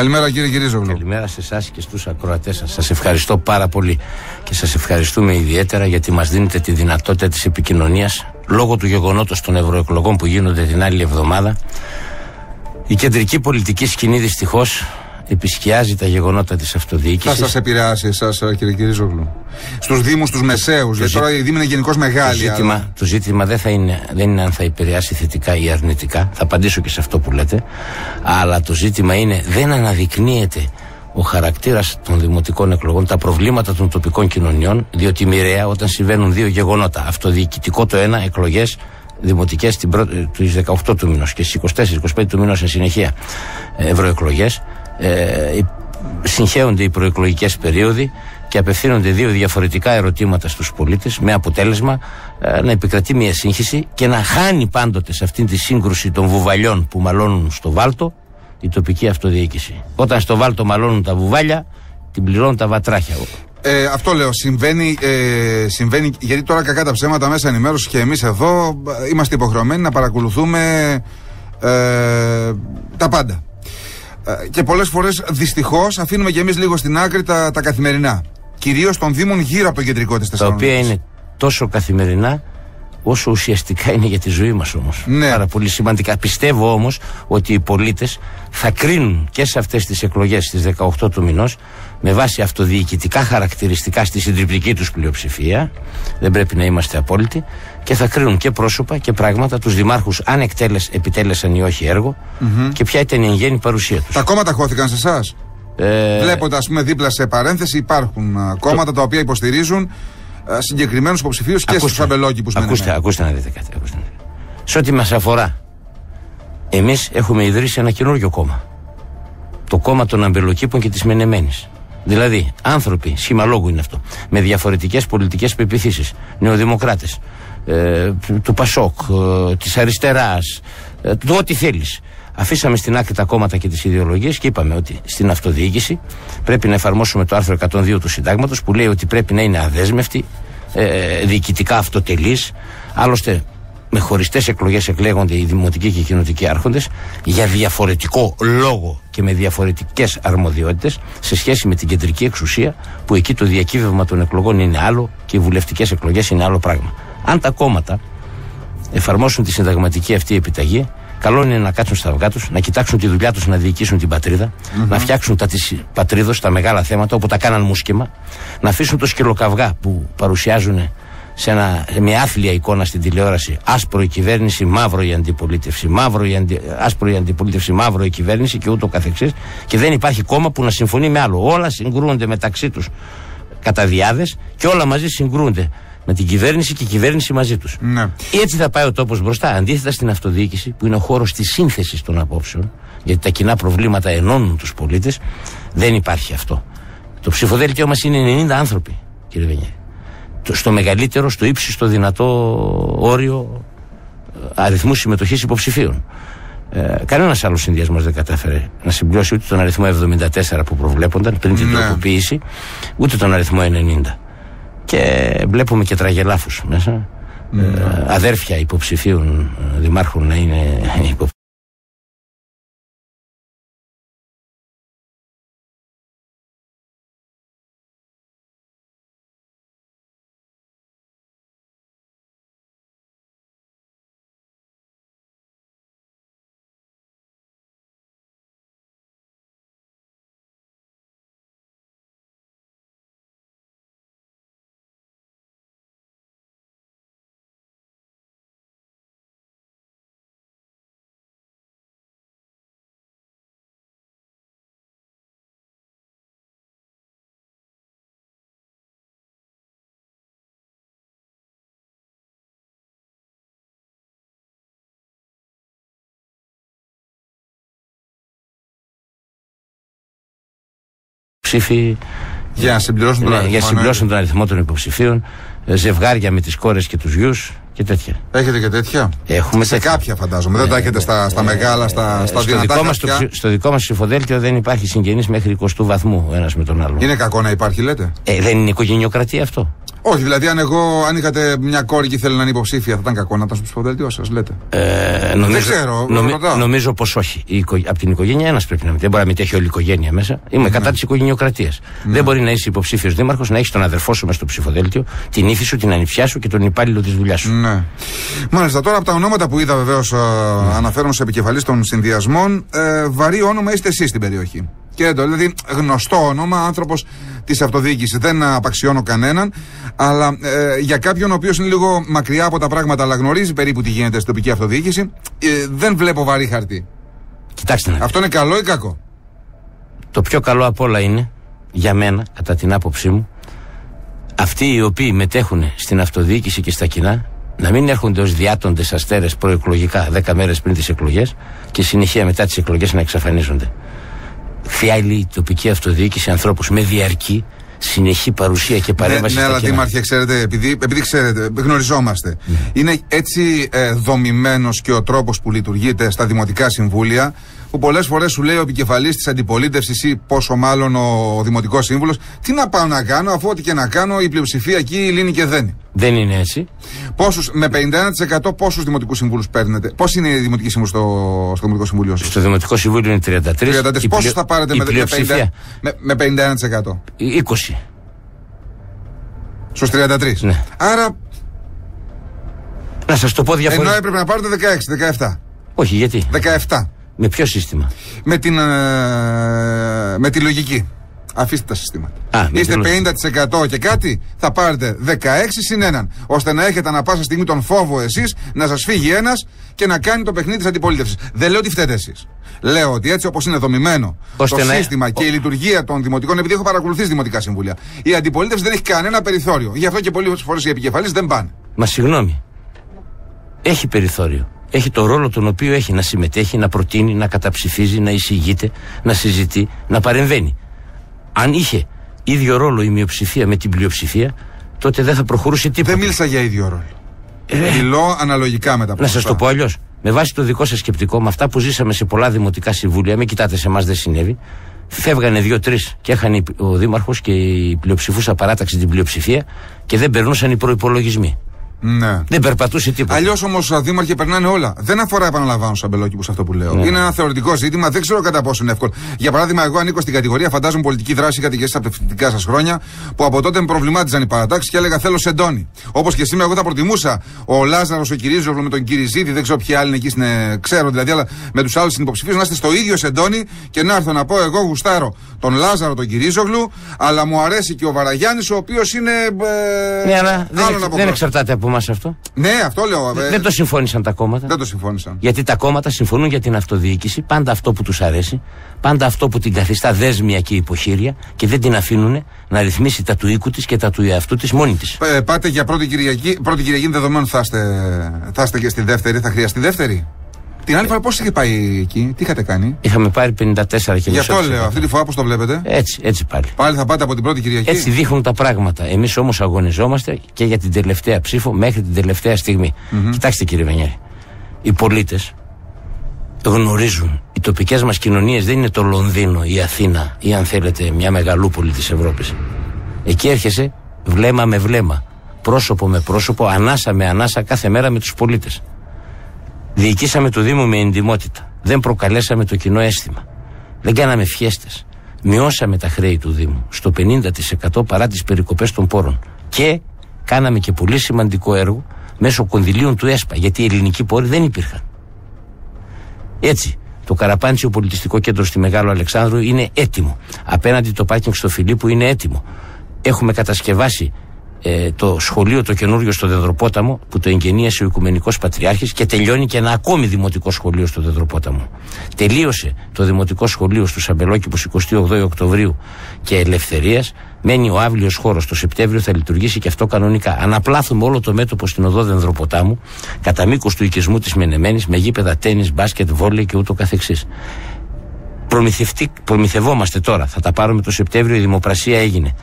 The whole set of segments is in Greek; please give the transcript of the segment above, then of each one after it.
Καλημέρα κύριε Κυρίζογλου. Καλημέρα σε εσάς και στους ακροατές σας. Σας ευχαριστώ πάρα πολύ και σας ευχαριστούμε ιδιαίτερα γιατί μας δίνετε τη δυνατότητα της επικοινωνίας λόγω του γεγονότος των ευρωεκλογών που γίνονται την άλλη εβδομάδα. Η κεντρική πολιτική σκηνή δυστυχώς επισκιάζει τα γεγονότα της αυτοδιοίκησης. Θα σας επηρεάσει εσάς, κύριε Κυρίζογλου. Στους Δήμους, του μεσαίους, γιατί τώρα η Δήμη είναι γενικώς μεγάλη. Το ζήτημα, αλλά... το ζήτημα δεν, θα είναι, δεν είναι αν θα επηρεάσει θετικά ή αρνητικά. Θα απαντήσω και σε αυτό που λέτε. Αλλά το ζήτημα είναι δεν αναδεικνύεται ο χαρακτήρας των δημοτικών εκλογών, τα προβλήματα των τοπικών κοινωνιών, διότι μοιραία όταν συμβαίνουν δύο γεγονότα, αυτοδιοικητικό το ένα, εκλογές δημοτικές του 18 του μηνός και στις 24-25 του μηνός σε συνεχεία ευρωεκλογές, ε, συγχέονται οι προεκλογικές περίοδοι και απευθύνονται δύο διαφορετικά ερωτήματα στους πολίτες με αποτέλεσμα ε, να επικρατεί μια σύγχυση και να χάνει πάντοτε σε αυτήν τη σύγκρουση των βουβαλιών που μαλώνουν στο Βάλτο η τοπική αυτοδιοίκηση. Όταν στο Βάλτο μαλώνουν τα βουβάλια, την πληρώνουν τα βατράχια. Ε, αυτό λέω. Συμβαίνει, ε, συμβαίνει, γιατί τώρα κακά τα ψέματα μέσα ενημέρωσης και εμείς εδώ ε, είμαστε υποχρεωμένοι να παρακολουθούμε ε, τα πάντα. Ε, και πολλές φορές δυστυχώς αφήνουμε και εμείς λίγο στην άκρη τα, τα καθημερινά. Κυρίως των Δήμων γύρω από το κεντρικό της Θεσσαλονίκης. Τα οποία είναι τόσο καθημερινά όσο ουσιαστικά είναι για τη ζωή μας όμως. Ναι. Πάρα πολύ σημαντικά. Πιστεύω όμως ότι οι πολίτες θα κρίνουν και σε αυτές τις εκλογές στις 18 του μηνός με βάση αυτοδιοικητικά χαρακτηριστικά στη συντριπτική τους πλειοψηφία. Δεν πρέπει να είμαστε απόλυτοι. Και θα κρίνουν και πρόσωπα και πράγματα τους δημάρχους αν εκτέλεσ, επιτέλεσαν ή όχι και ποια ήταν η εγγέννη παρουσία τους. Τα κόμματα χώθηκαν σε εσάς; Ε... Βλέποντας, ας πούμε, δίπλα σε παρένθεση υπάρχουν κόμματα τα οποία υποστηρίζουν συγκεκριμένους υποψηφίους και στους αμπελόκηπου Ακούστε, ακούστε να δείτε κάτι. Ακούστε. Σε ό,τι μας αφορά, εμείς έχουμε ιδρύσει ένα καινούριο κόμμα. Το κόμμα των αμπελοκήπων και της Μενεμένης. Δηλαδή, άνθρωποι, σχήμα λόγου είναι αυτό, με διαφορετικές πολιτικές πεπιθήσεις, νεοδημοκράτες, ε, του Πασόκ, ε, της αριστεράς, ε, το ό,τι θέλεις. Αφήσαμε στην άκρη τα κόμματα και τις ιδεολογίες και είπαμε ότι στην αυτοδιοίκηση πρέπει να εφαρμόσουμε το άρθρο 102 του Συντάγματος που λέει ότι πρέπει να είναι αδέσμευτη, ε, διοικητικά αυτοτελής. Άλλωστε, με χωριστές εκλογές εκλέγονται οι δημοτικοί και οι κοινοτικοί άρχοντες για διαφορετικό λόγο και με διαφορετικές αρμοδιότητες σε σχέση με την κεντρική εξουσία που εκεί το διακύβευμα των εκλογών είναι άλλο και οι βουλευτικές εκλογές είναι άλλο πράγμα. Αν τα κόμματα εφαρμόσουν τη συνταγματική αυτή επιταγή, Καλό είναι να κάτσουν στα αυγά τους, να κοιτάξουν τη δουλειά τους να διοικήσουν την πατριδα να φτιάξουν τα της πατρίδος, τα μεγάλα θέματα όπου τα κάναν μουσκεμα, να αφήσουν το σκυλοκαυγά που παρουσιάζουν σε ένα, μια άθλια εικόνα στην τηλεόραση. Άσπρο η κυβέρνηση, μαύρο η αντιπολίτευση, μαύρο η αντι, άσπρο η αντιπολίτευση, μαύρο η κυβέρνηση και ούτω καθεξής. Και δεν υπάρχει κόμμα που να συμφωνεί με άλλο. Όλα συγκρούονται μεταξύ τους κατά διάδες και όλα μαζί συγκρούονται με την κυβέρνηση και η κυβέρνηση μαζί τους. Ναι. Έτσι θα πάει ο τόπος μπροστά. Αντίθετα στην αυτοδιοίκηση, που είναι ο χώρος της σύνθεσης των απόψεων, γιατί τα κοινά προβλήματα ενώνουν τους πολίτες, δεν υπάρχει αυτό. Το ψηφοδέλτιό μας είναι 90 άνθρωποι, κύριε Βενιέρη. Στο μεγαλύτερο, στο ύψιστο δυνατό όριο ε, αριθμού συμμετοχής υποψηφίων. Ε, Κανένας άλλος συνδυασμός δεν κατάφερε να συμπληρώσει ούτε τον αριθμό 74 που προβλέπονταν πριν την ναι. τροποποίηση, ούτε τον αριθμό 90 και βλέπουμε και τραγελάφους μέσα. Ναι. Ε, αδέρφια υποψηφίων ε, δημάρχων να είναι υποψηφίων. Υποψήφοι. Για να συμπληρώσουν τον, ναι, αριθμό, για συμπληρώσουν τον αριθμό των υποψηφίων, ε, ζευγάρια με τις κόρες και τους γιους και τέτοια. Έχετε και τέτοια; Έχουμε σε τέτοια. κάποια φαντάζομαι. Ναι, δεν τα έχετε ναι, στα, στα ναι, μεγάλα, στα, στα στο δυνατά. Δικό μας, στο, στο δικό μας ψηφοδέλτιο δεν υπάρχει συγγενής μέχρι 20 βαθμού ο ένας με τον άλλο. Είναι κακό να υπάρχει, λέτε; Ε, δεν είναι οικογενειοκρατία αυτό. Όχι, δηλαδή αν εγώ αν είχατε μια κόρη και ήθελε να είναι υποψήφια, θα ήταν κακό να ήταν στο ψηφοδέλτιο σας, λέτε. Ε, νομίζω, Δεν ξέρω, νομι- ρωτάω. νομίζω πως όχι. Η οικο- Από την οικογένεια ένας πρέπει να μην. Δεν μπορεί να μετέχει όλη η οικογένεια μέσα. Είμαι Ναι. κατά της οικογενειοκρατίας. Δεν μπορεί να είσαι υποψήφιος δήμαρχος, να έχεις τον αδερφό σου μέσα στο ψηφοδέλτιο, την ύφη σου, την ανιψιά σου και τον υπάλληλο της δουλειάς σου. Ναι. Μάλιστα, τώρα από τα ονόματα που είδα βεβαίως, αναφέρομαι σε επικεφαλή των συνδυασμών, ε, βαρύ όνομα είστε εσείς στην περιοχή. Και το, δηλαδή γνωστό όνομα, άνθρωπος της αυτοδιοίκησης. Δεν απαξιώνω κανέναν, αλλά ε, για κάποιον ο οποίος είναι λίγο μακριά από τα πράγματα, αλλά γνωρίζει περίπου τι γίνεται στην τοπική αυτοδιοίκηση, ε, δεν βλέπω βαρύ χαρτί. Κοιτάξτε να δείτε. Αυτό είναι καλό ή κακό; Το πιο καλό απ' όλα είναι, για μένα, κατά την άποψή μου, αυτοί οι οποίοι μετέχουν στην αυτοδιοίκηση και στα κοινά να μην έρχονται ως διάτοντες αστέρες προεκλογικά 10 μέρες πριν τις εκλογές και συνεχεία μετά τις εκλογές να εξαφανίζονται. Θέλει η τοπική αυτοδιοίκηση ανθρώπους με διαρκή, συνεχή παρουσία και Ναι, παρέμβαση ναι, στα αλλά κοινά. Δήμαρχε, ξέρετε, επειδή, επειδή ξέρετε, γνωριζόμαστε. Είναι έτσι ε, δομημένος και ο τρόπος που λειτουργείτε στα δημοτικά συμβούλια, που πολλές φορές σου λέει ο επικεφαλής της αντιπολίτευσης ή πόσο μάλλον ο δημοτικός σύμβουλος, τι να πάω να κάνω, αφού ό,τι και να κάνω η πλειοψηφία εκεί λύνει και δένει. Δεν είναι έτσι. Πόσους, με 51% πόσους δημοτικούς συμβούλου παίρνετε, Πώς είναι οι δημοτικοί σύμβουλοι στο, στο Δημοτικό Συμβούλιο σας; Στο Δημοτικό Συμβούλιο είναι 33. 33. Η Πόσους πλειο- θα πάρετε η με, με, 50, πλειοψηφία. με, με 51%. 20. Στους 33. Ναι. Άρα, Να σας το πω ενώ διαφορετικά. έπρεπε να πάρετε 16, 17. Όχι, γιατί; 17. Με ποιο σύστημα; Με, την, ε, με τη λογική. Αφήστε τα συστήματα. Α, με Είστε τη λογική. 50% και κάτι, θα πάρετε 16 συν 1. Ώστε να έχετε ανα πάσα στιγμή τον φόβο εσείς να σας φύγει ένας και να κάνει το παιχνίδι της αντιπολίτευσης. Δεν λέω ότι φταίτε εσείς. Λέω ότι έτσι όπως είναι δομημένο Ώστε το να- σύστημα και η λειτουργία των δημοτικών, επειδή έχω παρακολουθήσει δημοτικά συμβούλια, η αντιπολίτευση δεν έχει κανένα περιθώριο. Γι' αυτό και πολλές φορές οι επικεφαλεί δεν πάνε. Μα συγγνώμη. Έχει περιθώριο. Έχει το ρόλο τον οποίο έχει να συμμετέχει, να προτείνει, να καταψηφίζει, να εισηγείται, να συζητεί, να παρεμβαίνει. Αν είχε ίδιο ρόλο η μειοψηφία με την πλειοψηφία, τότε δεν θα προχωρούσε τίποτα. Δεν μίλησα για ίδιο ρόλο. Μιλώ αναλογικά με τα Ε, Να σας ποσοστά. το πω αλλιώς. Με βάση το δικό σας σκεπτικό, με αυτά που ζήσαμε σε πολλά δημοτικά συμβούλια, μην κοιτάτε σε εμάς δεν συνέβη. Φεύγανε δύο-τρεις και έχανε ο Δήμαρχος και η πλειοψηφούσα παράταξη την πλειοψηφία και δεν περνούσαν οι προπολογισμοί. Ναι. Δεν περπατούσε τίποτα. Αλλιώς όμως, δήμαρχε, περνάνε όλα. Δεν αφορά, επαναλαμβάνω, σαν μπελόκι σε αυτό που λέω. Ναι. Είναι ένα θεωρητικό ζήτημα, δεν ξέρω κατά πόσο είναι εύκολο. Για παράδειγμα, εγώ ανήκω στην κατηγορία, φαντάζομαι πολιτική δράση είχατε και εσείς από τα φοιτητικά σας χρόνια, που από τότε με προβλημάτιζαν οι παρατάξεις και έλεγα θέλω σεντόνι. Όπως και σήμερα, εγώ θα προτιμούσα ο Λάζαρος, ο Κυρίζογλου με τον Κυριζίδη, δεν ξέρω ποιοι άλλοι είναι εκεί, στην, ε, ξέρω δηλαδή, αλλά με τους άλλους συνυποψηφίου να είστε στο ίδιο σεντόνι και να έρθω να πω εγώ γουστάρω τον Λάζαρο, τον Κυρίζογλου, αλλά μου αρέσει και ο Βαραγιάννης, ο οποίος είναι. Ε, Ναι, αλλά δεν, άλλον εξ- από δεν πρώτο. εξαρτάται από εμά αυτό; Ναι, αυτό λέω. ε, Δεν το συμφώνησαν τα κόμματα. δεν το συμφώνησαν. Γιατί τα κόμματα συμφωνούν για την αυτοδιοίκηση, πάντα αυτό που τους αρέσει, πάντα αυτό που την καθιστά δέσμια και υποχείρια και δεν την αφήνουν να ρυθμίσει τα του οίκου της και τα του εαυτού της μόνη της. Ε, πάτε για πρώτη Κυριακή. Πρώτη Κυριακή είναι δεδομένο θα είστε, θα είστε και στη δεύτερη. Θα χρειαστεί δεύτερη; Την άλλη φορά πώς είχε πάει εκεί, τι είχατε κάνει; Είχαμε πάρει 54 και Γι' μισό αυτό της λέω, εκατό. αυτή τη φορά πώς το βλέπετε; Έτσι, έτσι πάλι. Πάλι θα πάτε από την πρώτη Κυριακή; Έτσι δείχνουν τα πράγματα. Εμείς όμως αγωνιζόμαστε και για την τελευταία ψήφο μέχρι την τελευταία στιγμή. Κοιτάξτε κύριε Βενιέρη, οι πολίτες γνωρίζουν. Οι τοπικές μας κοινωνίες δεν είναι το Λονδίνο, η Αθήνα ή αν θέλετε μια μεγαλούπολη της Ευρώπης. Εκεί έρχεσαι βλέμμα με βλέμμα, πρόσωπο με πρόσωπο, ανάσα με ανάσα κάθε μέρα με τους πολίτες. Διοικήσαμε το Δήμο με εντυμότητα. Δεν προκαλέσαμε το κοινό αίσθημα. Δεν κάναμε φιέστες. Μειώσαμε τα χρέη του Δήμου στο 50% παρά τις περικοπές των πόρων. Και κάναμε και πολύ σημαντικό έργο μέσω κονδυλίων του ΕΣΠΑ, γιατί οι ελληνικοί πόροι δεν υπήρχαν. Έτσι, το Καραπάντσιο Πολιτιστικό Κέντρο στη Μεγάλο Αλεξάνδρου είναι έτοιμο. Απέναντι το πάρκινγκ στο Φιλίππου είναι έτοιμο. Έχουμε κατασκευάσει ε, το σχολείο το καινούριο στο Δεδροπόταμο που το εγγενίασε ο Οικουμενικός Πατριάρχης και τελειώνει και ένα ακόμη δημοτικό σχολείο στο Δεδροπόταμο. Τελείωσε το δημοτικό σχολείο στους Αμπελόκηπους 28 Οκτωβρίου και Ελευθερίας. Μένει ο άβλιος χώρος το Σεπτέμβριο θα λειτουργήσει και αυτό κανονικά. Αναπλάθουμε όλο το μέτωπο στην οδό Δενδροποτάμου κατά μήκος του οικισμού της Μενεμένης με γήπεδα τέννις, μπάσκετ, βόλεϊ και ούτω καθεξής. Προμηθευτή, προμηθευόμαστε τώρα. Θα τα πάρουμε το Σεπτέμβριο. Η δημοπρασία έγινε.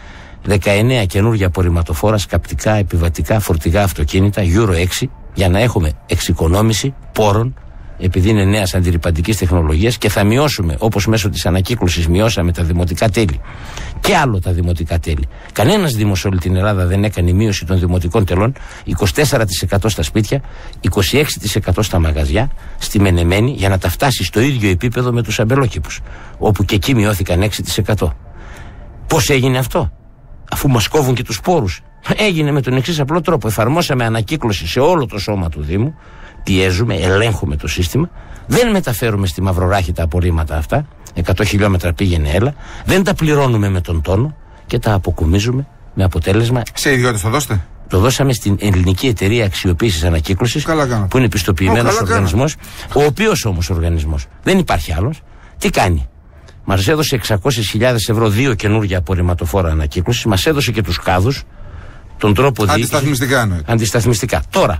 19 καινούργια απορριμματοφόρα, σκαπτικά, επιβατικά, φορτηγά αυτοκίνητα, Euro 6, για να έχουμε εξοικονόμηση πόρων επειδή είναι νέας αντιρρυπαντικής τεχνολογίας και θα μειώσουμε όπως μέσω της ανακύκλωσης μειώσαμε τα δημοτικά τέλη και άλλο τα δημοτικά τέλη. Κανένας Δήμος σε όλη την Ελλάδα δεν έκανε μείωση των δημοτικών τελών. 24% στα σπίτια, 26% στα μαγαζιά, στη Μενεμένη για να τα φτάσει στο ίδιο επίπεδο με τους αμπελόκηπους. Όπου και εκεί μειώθηκαν 6%. Πώς έγινε αυτό, αφού μας κόβουν και τους πόρους. Έγινε με τον εξής απλό τρόπο. Εφαρμόσαμε ανακύκλωση σε όλο το σώμα του Δήμου πιέζουμε, ελέγχουμε το σύστημα, δεν μεταφέρουμε στη Μαυροράχη τα απορρίμματα αυτά, 100 χιλιόμετρα πήγαινε έλα, δεν τα πληρώνουμε με τον τόνο και τα αποκομίζουμε με αποτέλεσμα. Σε ιδιώτες το δώστε. Το δώσαμε στην Ελληνική Εταιρεία Αξιοποίησης Ανακύκλωσης, που είναι πιστοποιημένος οργανισμός, ο οποίος όμως οργανισμός; Δεν υπάρχει άλλος. Τι κάνει, Μας έδωσε 600.000 ευρώ δύο καινούργια απορριμματοφόρα ανακύκλωση, μας έδωσε και τους κάδους, τον τρόπο Αντισταθμιστικά Αντισταθμιστικά. Τώρα,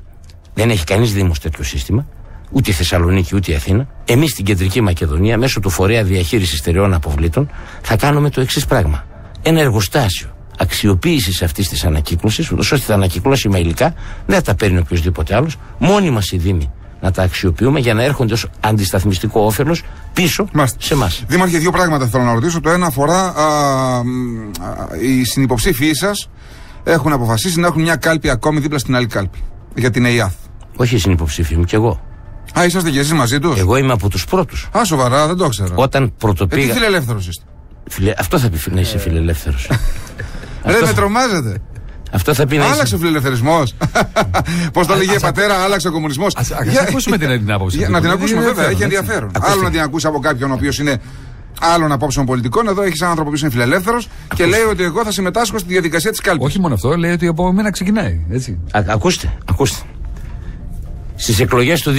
δεν έχει κανείς Δήμος τέτοιο σύστημα, ούτε η Θεσσαλονίκη ούτε η Αθήνα. Εμείς στην κεντρική Μακεδονία, μέσω του φορέα διαχείρισης στερεών αποβλήτων, θα κάνουμε το εξής πράγμα. Ένα εργοστάσιο αξιοποίησης αυτής της ανακύκλωσης, ούτως ώστε θα ανακυκλώσει με υλικά, δεν θα τα παίρνει οποιοδήποτε άλλος, μόνοι μας οι Δήμοι να τα αξιοποιούμε για να έρχονται ως αντισταθμιστικό όφελος πίσω Μάστε. σε εμάς. Δήμαρχε, δύο πράγματα θέλω να ρωτήσω. Το ένα αφορά α, α, οι συνυποψήφοι σας έχουν αποφασίσει να έχουν μια κάλπη ακόμη δίπλα στην άλλη κάλπη για την ΕΙΑΘ. Όχι συνυποψήφοι μου, κι εγώ. Α, είσαστε και εσείς μαζί τους; Εγώ είμαι από τους πρώτους. Α, σοβαρά, δεν το ξέρω. Όταν πρωτοπήγα. Ε, τι φιλελεύθερος είστε; Φιλε... Αυτό θα πει να είσαι φιλελεύθερος. Δεν με τρομάζετε. Αυτό θα πει να Άλλαξε ο φιλελευθερισμός. Πώς το λέγε πατέρα, άλλαξε ο κομμουνισμός. Α ακούσουμε την άποψη. Να την ακούσουμε, βέβαια, έχει ενδιαφέρον. Άλλο να την ακούσει από κάποιον ο οποίος είναι άλλων απόψεων πολιτικών. Εδώ έχεις έναν άνθρωπο που είναι φιλελεύθερος και λέει ότι εγώ θα συμμετάσχω στη διαδικασία της κάλπης. Όχι μόνο αυτό, λέει ότι από μένα ξεκινάει. Έτσι. ακούστε, ακούστε. Στις εκλογές του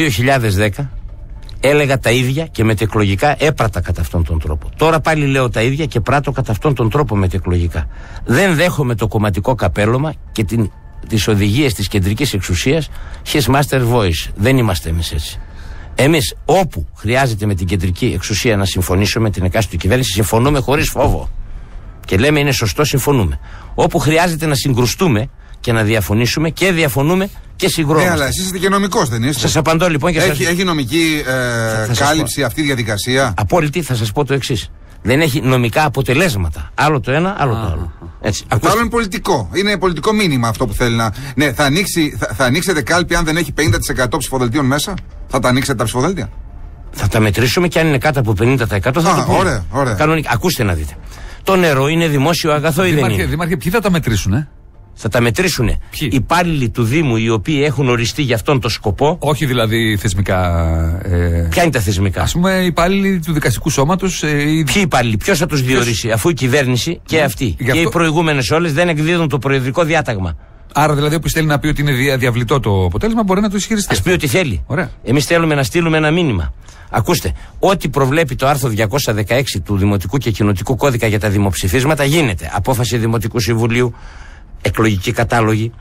2010 έλεγα τα ίδια και μετεκλογικά έπρατα κατά αυτόν τον τρόπο. Τώρα πάλι λέω τα ίδια και πράττω κατά αυτόν τον τρόπο μετεκλογικά. Δεν δέχομαι το κομματικό καπέλωμα και την, τις οδηγίες της κεντρικής εξουσίας his master voice. Δεν είμαστε εμείς έτσι. Εμείς, όπου χρειάζεται με την κεντρική εξουσία να συμφωνήσουμε με την εκάστοτε κυβέρνηση, συμφωνούμε χωρίς φόβο. Και λέμε είναι σωστό, συμφωνούμε. Όπου χρειάζεται να συγκρουστούμε και να διαφωνήσουμε και διαφωνούμε και συγκρόμαστε. Ναι, αλλά εσείς είστε και νομικός, δεν είστε; Σας απαντώ λοιπόν και έχει, έχει νομική ε, κάλυψη αυτή η διαδικασία; Απόλυτη, θα σας πω το εξής. Δεν έχει νομικά αποτελέσματα. Άλλο το ένα, άλλο το άλλο. Έτσι, το άλλο είναι πολιτικό. Είναι πολιτικό μήνυμα αυτό που θέλει να. Ναι, θα, ανοίξει, θα, θα ανοίξετε κάλπη αν δεν έχει 50% ψηφοδελτίων μέσα; Θα τα ανοίξετε τα ψηφοδέλτια; Θα τα μετρήσουμε και αν είναι κάτω από 50% θα Α, το πούμε. Ωραία, ωραία. Κανονικά. Ακούστε να δείτε. Το νερό είναι δημόσιο αγαθό ή δεν είναι; Δήμαρχε, ποιοι θα τα μετρήσουν, ε; Θα τα μετρήσουν οι υπάλληλοι του Δήμου οι οποίοι έχουν οριστεί για αυτόν τον σκοπό. Όχι δηλαδή θεσμικά. Ε... Ποια είναι τα θεσμικά; Α πούμε υπάλληλοι του δικαστικού σώματος. Ε, Ποιοι υπάλληλοι, ποιος θα τους διορίσει, αφού η κυβέρνηση και αυτοί και αυτό... οι προηγούμενες όλες δεν εκδίδουν το προεδρικό διάταγμα. Άρα δηλαδή όποιος θέλει να πει ότι είναι διαβλητό το αποτέλεσμα μπορεί να το ισχυριστεί. Α πει ότι θέλει. Εμείς θέλουμε να στείλουμε ένα μήνυμα. Ακούστε, ό,τι προβλέπει το άρθρο 216 του Δημοτικού και Κοινοτικού Κώδικα για τα δημοψηφίσματα γίνεται. Απόφαση Δημοτικού Συμβουλίου, εκλογική κατάλογοι,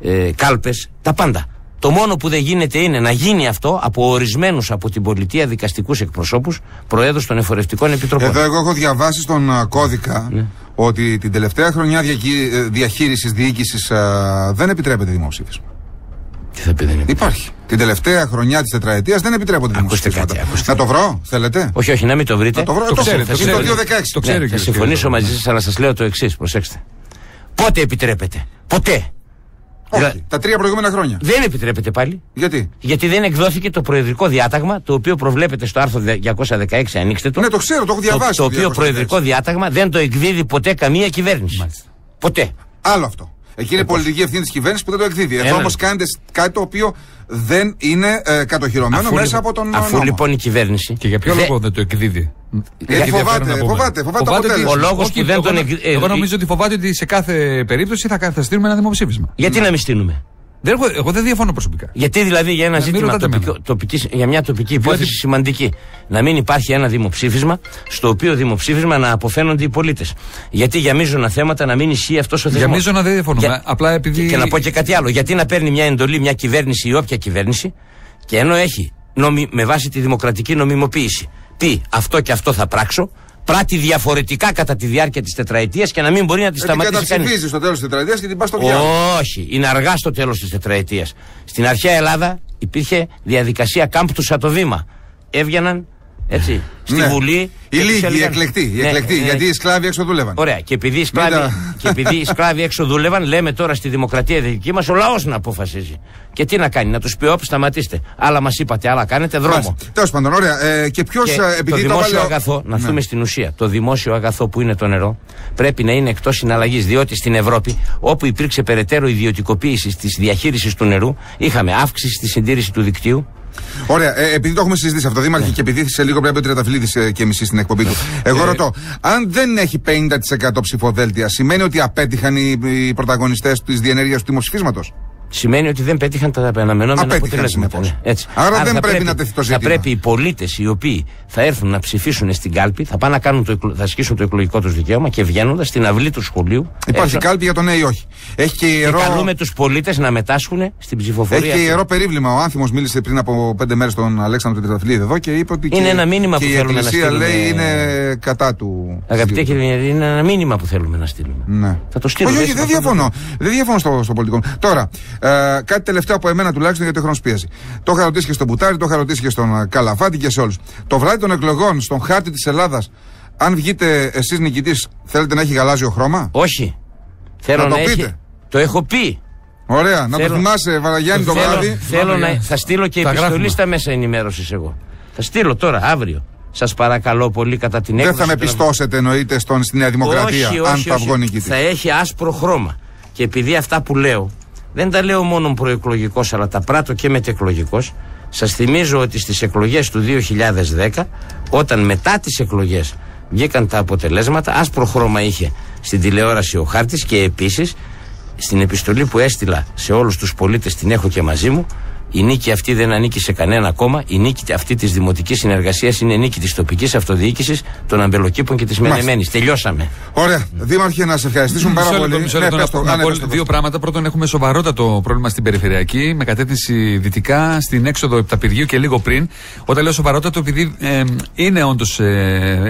ε, κάλπες, τα πάντα. Το μόνο που δεν γίνεται είναι να γίνει αυτό από ορισμένους από την πολιτεία δικαστικούς εκπροσώπους, προέδρους των εφορευτικών επιτροπών. Εδώ, εγώ έχω διαβάσει στον uh, κώδικα ναι. ότι την τελευταία χρονιά ε, διαχείρισης διοίκησης uh, δεν επιτρέπεται δημοψήφισμα. Τι θα πει, δεν υπάρχει. Υπάρχει. Την τελευταία χρονιά της τετραετίας δεν επιτρέπονται δημοψήφισματα. Να το βρω, θέλετε; Όχι, όχι, να μην το βρείτε. Να το βρω, το, το, ξέρετε, το, το, το, το, ναι, Θα συμφωνήσω μαζί σας, αλλά σας λέω το εξής, προσέξτε. Πότε επιτρέπεται; Ποτέ. Όχι, τα τρία προηγούμενα χρόνια. Δεν επιτρέπεται πάλι. Γιατί; Γιατί δεν εκδόθηκε το προεδρικό διάταγμα, το οποίο προβλέπεται στο άρθρο 216, ανοίξτε το. Ναι, το ξέρω, το έχω διαβάσει. Το, το οποίο προεδρικό διάταγμα δεν το εκδίδει ποτέ καμία κυβέρνηση. Μάλιστα. Ποτέ. Άλλο αυτό. Εκεί είναι πολιτική ευθύνη της κυβέρνησης που δεν το εκδίδει. Εδώ όμως κάνετε κάτι το οποίο δεν είναι ε, κατοχυρωμένο αφού, μέσα από τον. Αφού νόμο. λοιπόν η κυβέρνηση. Και για ποιο δε... λόγο δεν το εκδίδει; Γιατί φοβάται, φοβάται, φοβάται, φοβάται Ο λόγος που δεν τον εκδίδει. Εγώ νομίζω ότι φοβάται ότι σε κάθε περίπτωση θα, θα στείλουμε ένα δημοψήφισμα. Γιατί να μην στείλουμε; Δεν, εγώ, εγώ δεν διαφωνώ προσωπικά. Γιατί δηλαδή για ένα ε, ζήτημα τοπικό, τοπικής, για μια τοπική υπόθεση σημαντική να μην υπάρχει ένα δημοψήφισμα στο οποίο δημοψήφισμα να αποφαίνονται οι πολίτες. Γιατί για μείζωνα θέματα να μην ισχύει αυτός ο θεσμός. Για μείζωνα δεν διαφωνούμε. Για... Απλά επειδή... και, και, να πω και κάτι άλλο. Γιατί να παίρνει μια εντολή μια κυβέρνηση ή όποια κυβέρνηση και ενώ έχει νομι, με βάση τη δημοκρατική νομιμοποίηση πει αυτό και αυτό θα πράξω, πράττει διαφορετικά κατά τη διάρκεια της τετραετίας και να μην μπορεί να τη σταματήσει κανείς. Δεν στο τέλος της τετραετίας και την πας στο διάλογο. Όχι, είναι αργά στο τέλος της τετραετίας. Στην αρχαία Ελλάδα υπήρχε διαδικασία κάμπτουσα το βήμα. Έβγαιναν έτσι, στη Ναι. Βουλή. Οι και τους λίγοι, οι έλεγαν- εκλεκτοί. Οι Ναι, εκλεκτοί ναι, γιατί οι σκλάβοι έξω δούλευαν. Ωραία. Και επειδή, οι σκλάβοι, τα- και επειδή οι σκλάβοι έξω δούλευαν, λέμε τώρα στη δημοκρατία δική μας ο λαός να αποφασίζει. Και τι να κάνει, να τους πει: Όπ, σταματήστε. Άλλα μας είπατε, άλλα κάνετε δρόμο. Τέλος πάντων, ωραία. Ε, και ποιος. Και Επειδή το το δημόσιο βάλε ο- αγαθό, να Ναι. έρθουμε στην ουσία, το δημόσιο αγαθό που είναι το νερό πρέπει να είναι εκτός συναλλαγής. Διότι στην Ευρώπη, όπου υπήρξε περαιτέρω ιδιωτικοποίηση της διαχείρισης του νερού, είχαμε αύξηση στη συντήρηση του δικτύου. Ωραία, ε, επειδή το έχουμε συζητήσει αυτό, Δήμαρχε, και επειδή σε λίγο πρέπει ο Τριανταφυλλίδη ε, και μισή στην εκπομπή του. Εγώ ρωτώ, αν δεν έχει 50% ψηφοδέλτια, σημαίνει ότι απέτυχαν οι, οι πρωταγωνιστές της διενέργειας του δημοψηφίσματος; Σημαίνει ότι δεν πέτυχαν τα αναμενόμενα Απέτυχαν, αποτελέσματα. συνεπώς. Ναι, έτσι. Άρα δεν θα πρέπει να τεθεί το Θα ζήτημα. πρέπει οι πολίτες οι οποίοι θα έρθουν να ψηφίσουν στην κάλπη, θα πάνε να κάνουν το, εκλο- θα ασκήσουν το εκλογικό τους δικαίωμα και βγαίνοντας στην αυλή του σχολείου. Υπάρχει έξω, κάλπη για το ναι ή όχι. Έχει και και ιερό. καλούμε τους πολίτες να μετάσχουν στην ψηφοφορία. Έχει και αυτή. ιερό περίβλημα. Ο Άνθιμος μίλησε πριν από πέντε μέρες στον Αλέξανδρο Τριανταφυλλίδη εδώ και είπε ότι. Είναι και, ένα μήνυμα και που η θέλουμε να Εκκλησία στείλουμε. λέει είναι κατά του. Αγαπητέ κύριε, είναι ένα μήνυμα που θέλουμε να στείλουμε. Ναι. Θα το στείλουμε. Όχι, όχι, έτσι, δεν θα το- διαφωνώ. Δεν διαφωνώ στο, στο πολιτικό. Τώρα, ε, κάτι τελευταίο από εμένα τουλάχιστον γιατί ο χρόνος πιέζει. Το είχα ρωτήσει και στον Μπουτάρη, το είχα ρωτήσει και στον ε, Καλαφάτη και σε όλους. Το βράδυ των εκλογών, στον χάρτη της Ελλάδας, αν βγείτε εσείς νικητής, θέλετε να έχει γαλάζιο χρώμα; Όχι. Θέλω Να να, το έχει. πείτε. Το έχω πει. Ωραία, να το Θέλω- θυμάσαι, Βαραγιάννη, το θέλω, βράδυ. θέλω Πάμε, να. για. Θα στείλω και Τα επιστολή γράφουμε. στα μέσα ενημέρωσης εγώ. Θα στείλω τώρα, αύριο. Σας παρακαλώ πολύ κατά την Δεν έκδοση. θα με των- πιστώσετε, εννοείται, στον, στη Νέα Δημοκρατία, όχι, αν όχι, θα όχι. βγω νικητή. Θα έχει άσπρο χρώμα. Και επειδή αυτά που λέω δεν τα λέω μόνο προεκλογικός, αλλά τα πράττω και μετεκλογικός. Σας θυμίζω ότι στις εκλογές του 2010, όταν μετά τις εκλογές βγήκαν τα αποτελέσματα, άσπρο χρώμα είχε στην τηλεόραση ο χάρτης και επίσης στην επιστολή που έστειλα σε όλους τους πολίτες, την έχω και μαζί μου. Η νίκη αυτή δεν ανήκει σε κανένα κόμμα. Η νίκη αυτή της δημοτικής συνεργασίας είναι νίκη της τοπικής αυτοδιοίκησης των αμπελοκήπων και της Μάλιστα. Μενεμένης. Τελειώσαμε. Ωραία, Δήμαρχε, να σε ευχαριστήσουμε πάρα Μισό πολύ. λεπτό, μισό Ναι, λεπτό πες να το. πω- Α, να ναι, πω πες το, δύο πες το. πράγματα. Πρώτον, έχουμε σοβαρότατο πρόβλημα στην περιφερειακή με κατεύθυνση δυτικά στην έξοδο Επταπηργίου και λίγο πριν. Όταν λέω σοβαρότατο, επειδή ε, είναι όντως.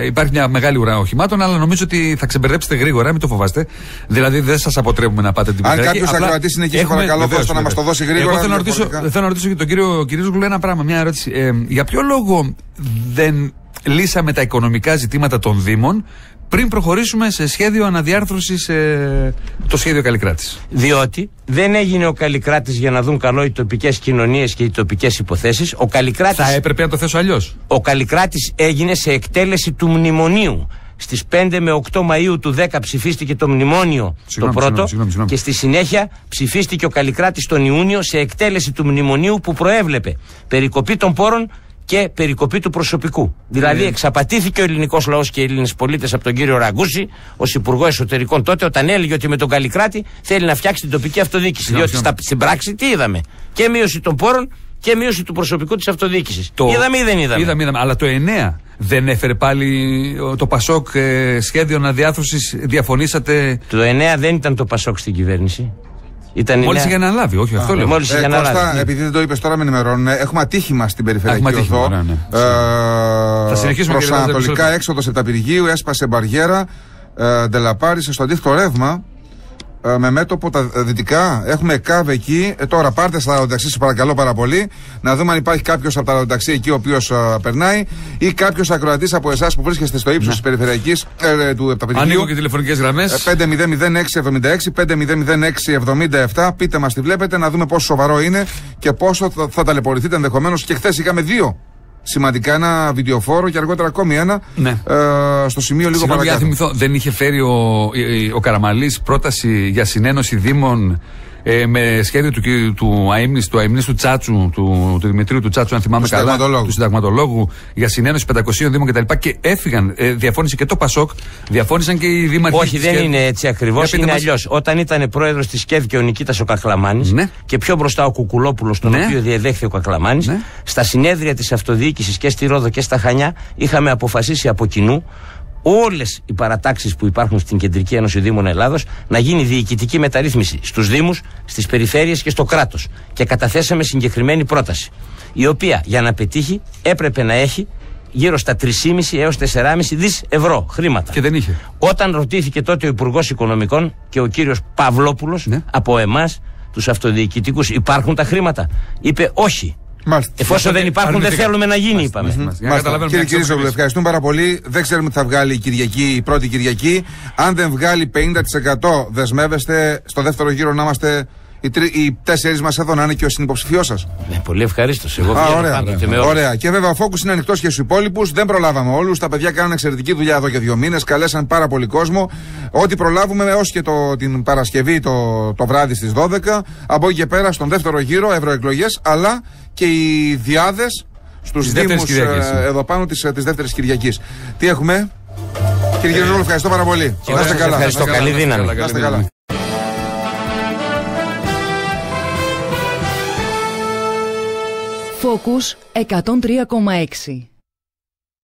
υπάρχει μια μεγάλη ουρά οχημάτων, αλλά νομίζω ότι θα ξεμπερδέψετε γρήγορα, μην το φοβάστε. Δηλαδή δεν σας αποτρέπουμε να πάτε την Αν περιφερειακή. κάποιος Απλά ακροατής είναι εκεί, σε έχουμε- παρακαλώ, βεβαίως, δώστε να μας το βεβαίως. δώσει γρήγορα, Εγώ θέλω να ρωτήσω, διαφορετικά. θέλω να ρωτήσω και τον κύριο Κυρίζογλου ένα πράγμα, μια ερώτηση. Ε, για ποιο λόγο δεν λύσαμε τα οικονομικά ζητήματα των Δήμων πριν προχωρήσουμε σε σχέδιο αναδιάρθρωσης ε, το σχέδιο Καλλικράτης; Διότι δεν έγινε ο Καλλικράτης για να δουν καλό οι τοπικές κοινωνίες και οι τοπικές υποθέσεις. Ο Καλλικράτης Θα έπρεπε να το θέσω αλλιώς. ο Καλλικράτης έγινε σε εκτέλεση του μνημονίου. Στις 5 με 8 Μαΐου του 10 ψηφίστηκε το μνημόνιο Συγγνώμη, το πρώτο συγγνώμη, συγγνώμη, συγγνώμη. και στη συνέχεια ψηφίστηκε ο Καλλικράτης τον Ιούνιο σε εκτέλεση του μνημονίου που προέβλεπε περικοπή των πόρων και περικοπή του προσωπικού. Δηλαδή Ε. εξαπατήθηκε ο ελληνικός λαός και οι Έλληνες πολίτες από τον κύριο Ραγκούση ως Υπουργό Εσωτερικών τότε όταν έλεγε ότι με τον Καλλικράτη θέλει να φτιάξει την τοπική αυτοδιοίκηση. Συγγνώμη, Διότι στα, στην πράξη τι είδαμε; Και μείωση των πόρων και μείωση του προσωπικού της αυτοδιοίκησης. Είδαμε ή δεν είδαμε; Είδαμε, είδαμε. Αλλά το 9 δεν έφερε πάλι ο- το Πασόκ ε, σχέδιο αναδιάρθρωση. Διαφωνήσατε. Το 9 δεν ήταν το Πασόκ στην κυβέρνηση. Ήταν η Μόλις νέα- είχε αναλάβει, όχι αυτό λέω. Μόλις είχε Ε, αναλάβει. Κώστα, Ναι. επειδή δεν το είπες τώρα, με ενημερώνουν. Έχουμε ατύχημα στην περιφερειακή Έχουμε ατύχημα, οδό. ωραία, ναι. Ε, Θα συνεχίσουμε, κύριε Λάζαρη, Προσανατολικά μισό έξοδος Επταπηργίου, έσπασε μπαριέρα. Ε, Ντελαπάρισε στο αντίθετο ρεύμα. Ε, με μέτωπο τα δυτικά. Έχουμε κάβ εκεί. Ε, τώρα πάρτε στα ραδοταξί, σε παρακαλώ πάρα πολύ. Να δούμε αν υπάρχει κάποιος από τα ραδοταξί εκεί ο οποίος περνάει ή κάποιος ακροατής από εσάς που βρίσκεστε στο ύψος της περιφερειακής ε, του Επταπηργίου. Ανοίγω και τηλεφωνικές γραμμές. Ε, 500676, 500677. Πείτε μας τι βλέπετε, να δούμε πόσο σοβαρό είναι και πόσο θα, θα ταλαιπωρηθείτε ενδεχομένως. Και χθες είχαμε δύο σημαντικά. Ένα βιντεοφόρο και αργότερα ακόμη ένα. Ναι. Ε, στο σημείο λίγο Συγγνώμη, για να παρακάτω. θυμηθώ, δεν είχε φέρει ο, ο Καραμαλής πρόταση για συνένωση Δήμων ε, με σχέδιο του, κ- του αείμνης, του αείμνης του Τσάτσου, του, του Δημητρίου του Τσάτσου, αν θυμάμαι Του καλά, συνταγματολόγου. του συνταγματολόγου, για συνένωση 500 Δήμων κτλ. Και έφυγαν. Ε, διαφώνησε και το Πασόκ, διαφώνησαν και οι Δήμαρχοι. Όχι, της δεν ΚΕΔ. είναι έτσι ακριβώς. Για πείτε Είναι μας. αλλιώς. Όταν ήταν πρόεδρος της ΚΕΔ και ο Νικήτας ο Κακλαμάνης Ναι. και πιο μπροστά ο Κουκουλόπουλος, τον Ναι. οποίο διεδέχθη ο Κακλαμάνης, Ναι. στα συνέδρια της αυτοδιοίκησης και στη Ρόδο και στα Χανιά είχαμε αποφασίσει από κοινού όλες οι παρατάξεις που υπάρχουν στην Κεντρική Ένωση Δήμων Ελλάδος να γίνει διοικητική μεταρρύθμιση στους Δήμους, στις περιφέρειες και στο κράτος. Και καταθέσαμε συγκεκριμένη πρόταση. Η οποία για να πετύχει έπρεπε να έχει γύρω στα 3,5 έως 4,5 δις ευρώ χρήματα. Και δεν είχε. Όταν ρωτήθηκε τότε ο Υπουργός Οικονομικών και ο κύριος Παυλόπουλος Ναι. από εμάς, τους αυτοδιοικητικούς, υπάρχουν τα χρήματα. Είπε όχι. Μάλιστα. Εφόσον δεν υπάρχουν, δεν αρνητικά. θέλουμε να γίνει, είπαμε. Για να Μάλιστα. καταλαβαίνουμε Κύριε μια Κυρίζογλου, εξοπλισμό. ευχαριστούμε πάρα πολύ. Δεν ξέρουμε τι θα βγάλει η Κυριακή, η πρώτη Κυριακή. Αν δεν βγάλει 50%, δεσμεύεστε στο δεύτερο γύρο να είμαστε οι, τρι... οι τέσσερις μας εδώ, να είναι και ο συνυποψηφιός σας. Ναι, πολύ ευχαρίστως. Εγώ Α, βγαίνω ωραία. πάντοτε με όλους. ωραία. Και βέβαια ο Focus είναι ανοιχτός και στους υπόλοιπους. Δεν προλάβαμε όλους. Τα παιδιά κάνουν εξαιρετική δουλειά εδώ και δύο μήνες. Καλέσαν πάρα πολύ κόσμο. Ό,τι προλάβουμε έως και το, την Παρασκευή το, το βράδυ στις 12. Από εκεί και πέρα στον δεύτερο γύρο ευρωεκλογές. Αλλά και οι διάδες στους Της Δήμους δεύτερης Κυριακής. εδώ πάνω της της δεύτερης Κυριακής. Τι έχουμε; Κύριε Κυριζόλου, ευχαριστώ πάρα πολύ. Και Να εγώ είστε σας καλά. ευχαριστώ. Να είστε Καλή καλά, δύναμη. Focus 103,6